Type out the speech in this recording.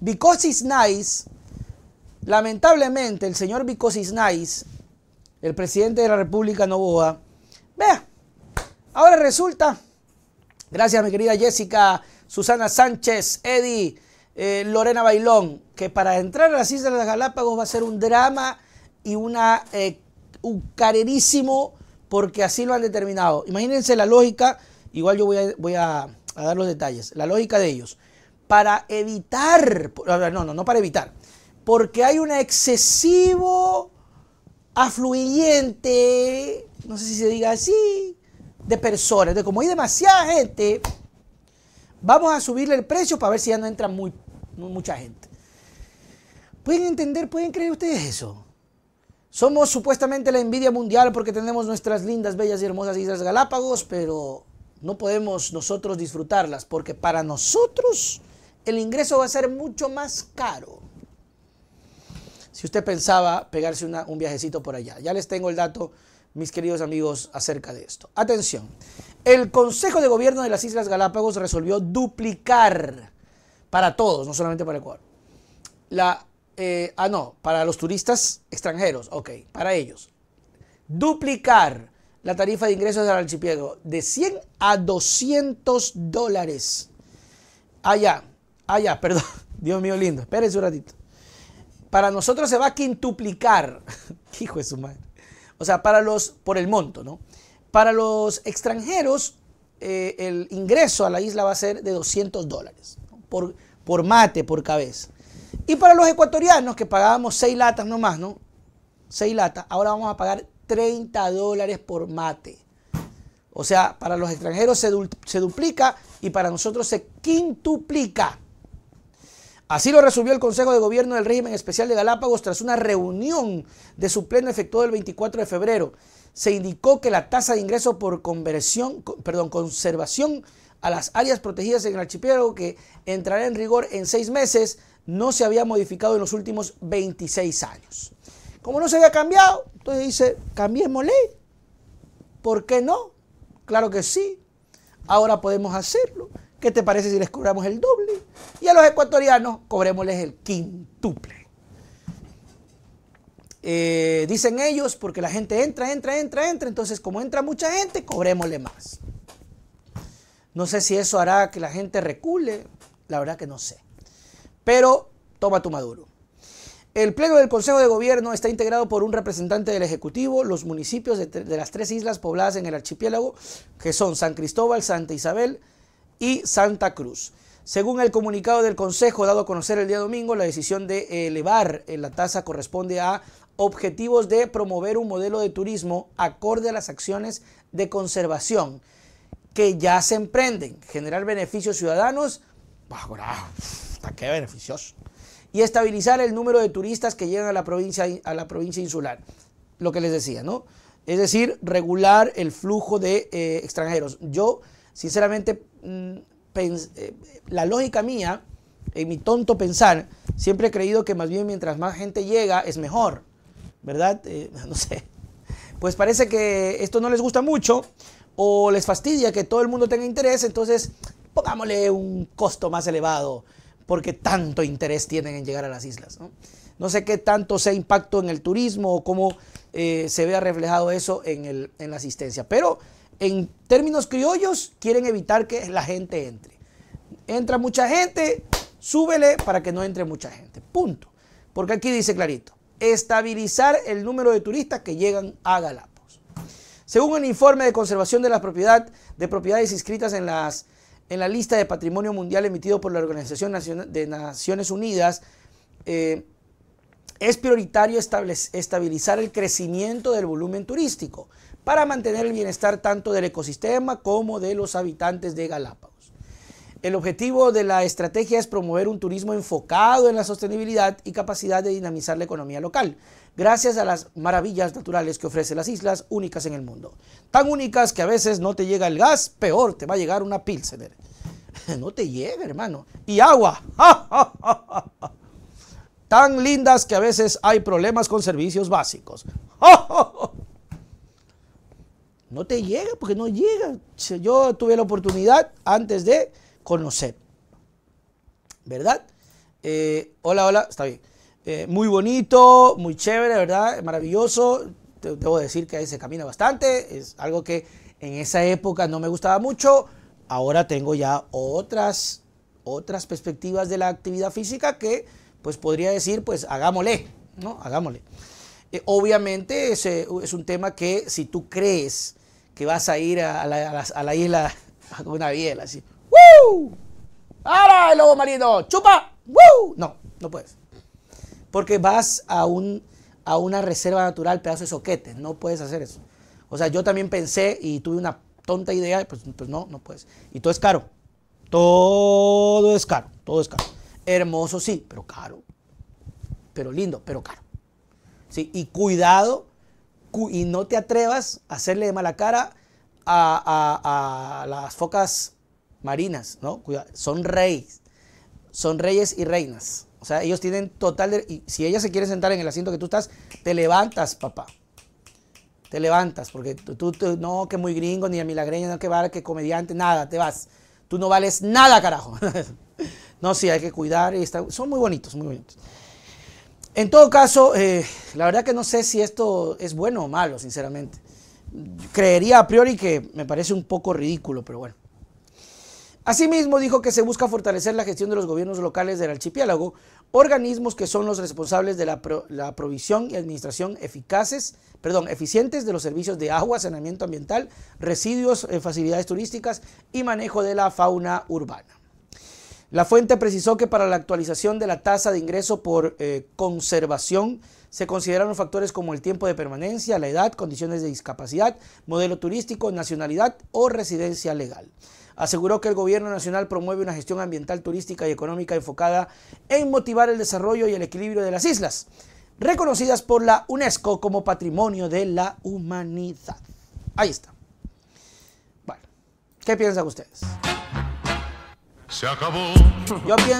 because it's nice, lamentablemente el señor because it's nice, el presidente de la República Novoa, vea, ahora resulta, gracias mi querida Jessica, Susana Sánchez, Eddie, eh, Lorena Bailón, que para entrar a las Islas de Galápagos va a ser un drama y una, eh, un carerísimo porque así lo han determinado. Imagínense la lógica, igual yo voy a, voy a dar los detalles, la lógica de ellos. Para evitar, no, no, no para evitar, porque hay un excesivo afluyente, no sé si se diga así, de personas. Entonces, como hay demasiada gente, vamos a subirle el precio para ver si ya no entra muy, mucha gente. ¿Pueden entender, pueden creer ustedes eso? Somos supuestamente la envidia mundial porque tenemos nuestras lindas, bellas y hermosas Islas Galápagos, pero no podemos nosotros disfrutarlas porque para nosotros el ingreso va a ser mucho más caro. Si usted pensaba pegarse un viajecito por allá, ya les tengo el dato, mis queridos amigos, acerca de esto. Atención, el Consejo de Gobierno de las Islas Galápagos resolvió duplicar para todos, no solamente para Ecuador, la eh, ah, no, para los turistas extranjeros, ok, para ellos. Duplicar la tarifa de ingresos del archipiélago de 100 a 200 dólares. Allá, allá, perdón, Dios mío lindo, espérense un ratito. Para nosotros se va a quintuplicar, hijo de su madre. O sea, para los, por el monto, ¿no? Para los extranjeros, eh, el ingreso a la isla va a ser de 200 dólares, por, por mate, por cabeza. Y para los ecuatorianos que pagábamos 6 latas nomás, ¿no? 6 latas, ahora vamos a pagar 30 dólares por mate. O sea, para los extranjeros se duplica y para nosotros se quintuplica. Así lo resolvió el Consejo de Gobierno del Régimen Especial de Galápagos tras una reunión de su pleno efectuado el 24 de febrero. Se indicó que la tasa de ingreso por conversión, perdón, conservación a las áreas protegidas en el archipiélago que entrará en rigor en seis meses no se había modificado en los últimos 26 años. Como no se había cambiado, entonces dice, cambiémosle. ¿Por qué no? Claro que sí. Ahora podemos hacerlo. ¿Qué te parece si les cobramos el doble? Y a los ecuatorianos cobrémosles el quintuple. Eh, dicen ellos, porque la gente entra, entra, entra, entra. Entonces, como entra mucha gente, cobrémosle más. No sé si eso hará que la gente recule. La verdad que no sé. Pero toma tu maduro. El Pleno del Consejo de Gobierno está integrado por un representante del Ejecutivo, los municipios de, las tres islas pobladas en el archipiélago, que son San Cristóbal, Santa Isabel y Santa Cruz. Según el comunicado del Consejo dado a conocer el día domingo, la decisión de elevar la tasa corresponde a objetivos de promover un modelo de turismo acorde a las acciones de conservación que ya se emprenden, generar beneficios ciudadanos, qué beneficioso. Y estabilizar el número de turistas que llegan a la provincia, a la provincia insular. Lo que les decía, ¿no? Es decir, regular el flujo de eh, extranjeros. Yo, sinceramente, mm, eh, la lógica mía, en mi tonto pensar, siempre he creído que más bien mientras más gente llega es mejor, ¿verdad? Eh, no sé. Pues parece que esto no les gusta mucho o les fastidia que todo el mundo tenga interés, entonces pongámosle un costo más elevado porque tanto interés tienen en llegar a las islas. No, sé qué tanto sea impacto en el turismo o cómo eh, se vea reflejado eso en, el, en la asistencia, pero en términos criollos quieren evitar que la gente entre. Entra mucha gente, súbele para que no entre mucha gente. Punto. Porque aquí dice clarito, estabilizar el número de turistas que llegan a Galápagos. Según el informe de conservación de la propiedad de propiedades inscritas en la lista de patrimonio mundial emitido por la Organización de Naciones Unidas, eh, es prioritario estabilizar el crecimiento del volumen turístico para mantener el bienestar tanto del ecosistema como de los habitantes de Galápagos. El objetivo de la estrategia es promover un turismo enfocado en la sostenibilidad y capacidad de dinamizar la economía local, gracias a las maravillas naturales que ofrecen las islas únicas en el mundo. Tan únicas que a veces no te llega el gas, peor te va a llegar una pilsener. No te llega, hermano. Y agua. Tan lindas que a veces hay problemas con servicios básicos. No te llega porque no llega. Yo tuve la oportunidad antes de conocer. ¿Verdad? Eh, hola, hola, está bien. Eh, muy bonito, muy chévere, ¿verdad? Maravilloso. Debo decir que ahí se camina bastante. Es algo que en esa época no me gustaba mucho. Ahora tengo ya otras, otras perspectivas de la actividad física que, pues podría decir, pues hagámosle, ¿no? Hagámosle. Eh, obviamente es, es, un tema que si tú crees que vas a ir a la, a la, isla con una biela así, ¡Woo! ¡Ahora el lobo marino! ¡Chupa! ¡Woo! No, no puedes. Porque vas a, un, a una reserva natural, pedazo de soquete. No puedes hacer eso. O sea, yo también pensé y tuve una tonta idea, pues, pues no, no puedes. Y todo es caro. Todo es caro, todo es caro. Hermoso, sí, pero caro. Pero lindo, pero caro. Sí, y cuidado, y no te atrevas a hacerle de mala cara a, a las focas marinas, ¿no? son reyes, son reyes y reinas. O sea, ellos tienen total... De, y si ella se quiere sentar en el asiento que tú estás, te levantas, papá. Te levantas, porque tú, no, que muy gringo, ni a milagreño, no que vale, que comediante, nada, te vas. Tú no vales nada, carajo. no, sí, hay que cuidar. Y son muy bonitos, muy bonitos. En todo caso, eh, la verdad que no sé si esto es bueno o malo, sinceramente. Creería a priori que me parece un poco ridículo, pero bueno. Asimismo, dijo que se busca fortalecer la gestión de los gobiernos locales del archipiélago, organismos que son los responsables de la, provisión y administración eficaces, perdón, eficientes de los servicios de agua, saneamiento ambiental, residuos, eh, facilidades turísticas y manejo de la fauna urbana. La fuente precisó que para la actualización de la tasa de ingreso por eh, conservación se consideraron factores como el tiempo de permanencia, la edad, condiciones de discapacidad, modelo turístico, nacionalidad o residencia legal. Aseguró que el gobierno nacional promueve una gestión ambiental, turística y económica enfocada en motivar el desarrollo y el equilibrio de las islas, reconocidas por la UNESCO como Patrimonio de la Humanidad. Ahí está. Bueno, ¿qué piensan ustedes? Se acabó. Yo pienso